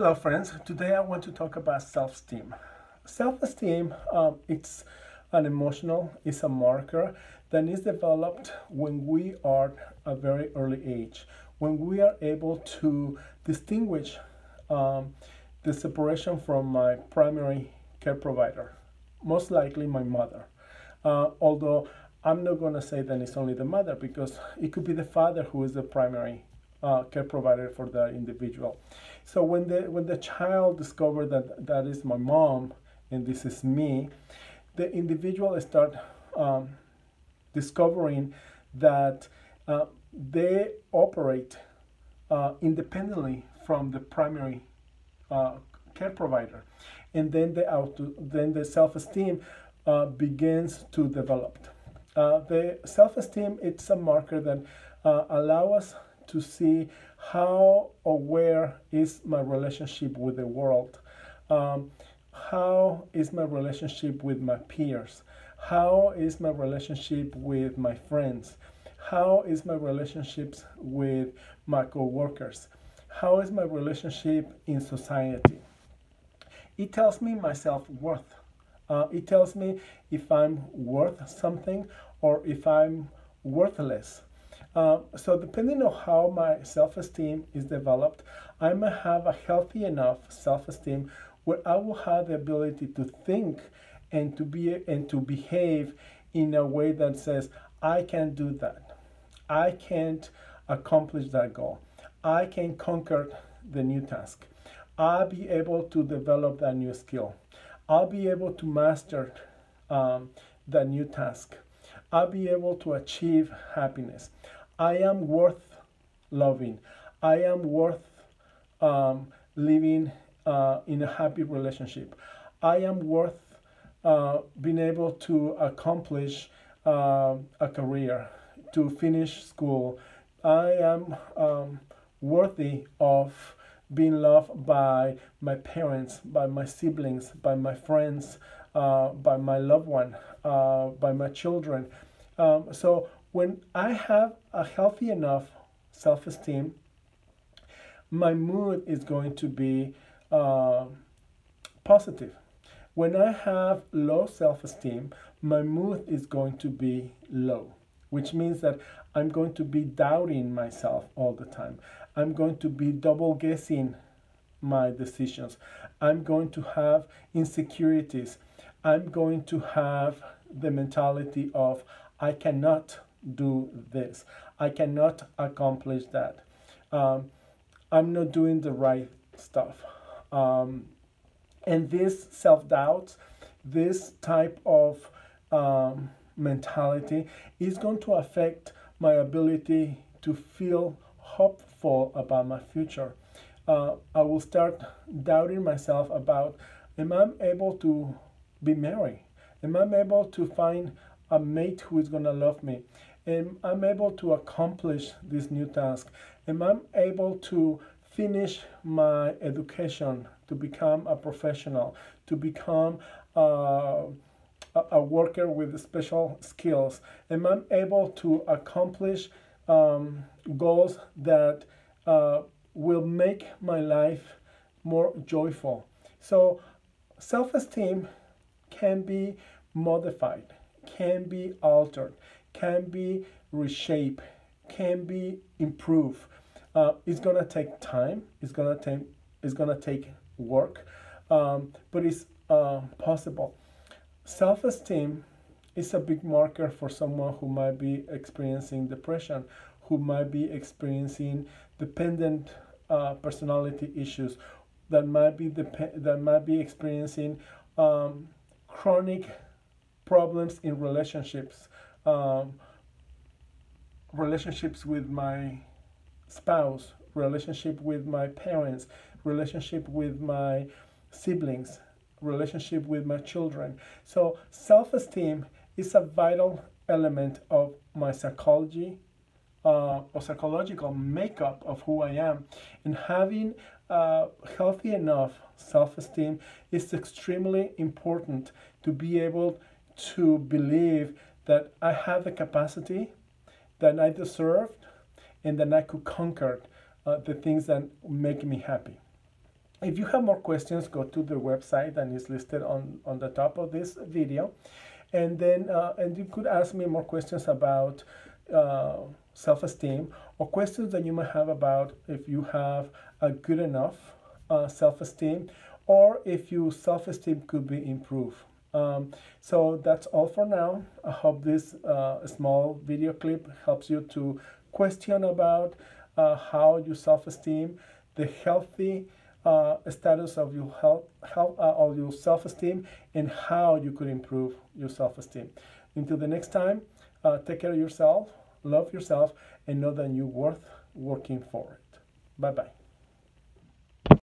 Hello friends, today I want to talk about self-esteem. Self-esteem, um, it's an emotional, it's a marker that is developed when we are a very early age, when we are able to distinguish um, the separation from my primary care provider, most likely my mother. Uh, although I'm not going to say that it's only the mother because it could be the father who is the primary uh, care provider for the individual. So when the when the child discovered that that is my mom and this is me, the individual start um, discovering that uh, they operate uh, independently from the primary uh, care provider, and then the auto, then the self-esteem uh, begins to develop. Uh, the self-esteem it's a marker that uh, allow us to see how where is my relationship with the world. Um, how is my relationship with my peers? How is my relationship with my friends? How is my relationships with my coworkers? How is my relationship in society? It tells me my self-worth. Uh, it tells me if I'm worth something or if I'm worthless. Uh, so depending on how my self-esteem is developed, I may have a healthy enough self-esteem where I will have the ability to think and to be and to behave in a way that says, I can do that. I can't accomplish that goal. I can conquer the new task. I'll be able to develop that new skill. I'll be able to master um, the new task. I'll be able to achieve happiness. I am worth loving. I am worth um, living uh, in a happy relationship. I am worth uh, being able to accomplish uh, a career, to finish school. I am um, worthy of being loved by my parents, by my siblings, by my friends, uh, by my loved one, uh, by my children. Um, so when I have a healthy enough self esteem, my mood is going to be uh, positive. When I have low self esteem, my mood is going to be low, which means that I'm going to be doubting myself all the time. I'm going to be double guessing my decisions. I'm going to have insecurities. I'm going to have the mentality of I cannot do this. I cannot accomplish that. Um, I'm not doing the right stuff. Um, and this self doubt, this type of um, mentality is going to affect my ability to feel hopeful about my future. Uh, I will start doubting myself about am I able to be married? Am I able to find a mate who is going to love me? Am I able to accomplish this new task? Am I able to finish my education to become a professional, to become uh, a worker with special skills? Am I able to accomplish um, goals that uh, will make my life more joyful? So, self esteem can be modified, can be altered can be reshaped, can be improved. Uh, it's gonna take time. It's gonna take. It's gonna take work, um, but it's uh, possible. Self-esteem is a big marker for someone who might be experiencing depression, who might be experiencing dependent uh, personality issues, that might be that might be experiencing um, chronic problems in relationships um, relationships with my spouse, relationship with my parents, relationship with my siblings, relationship with my children. So self-esteem is a vital element of my psychology uh, or psychological makeup of who I am. And having uh, healthy enough self-esteem is extremely important to be able to believe that I have the capacity that I deserved and that I could conquer uh, the things that make me happy. if you have more questions, go to the website and it's listed on, on the top of this video. And then uh, and you could ask me more questions about uh, self-esteem or questions that you might have about if you have a good enough uh, self-esteem or if your self-esteem could be improved. Um, so that's all for now. I hope this uh, small video clip helps you to question about uh, how your self-esteem, the healthy uh, status of your health, health uh, of your self-esteem, and how you could improve your self-esteem. Until the next time, uh, take care of yourself, love yourself, and know that you're worth working for it. Bye bye.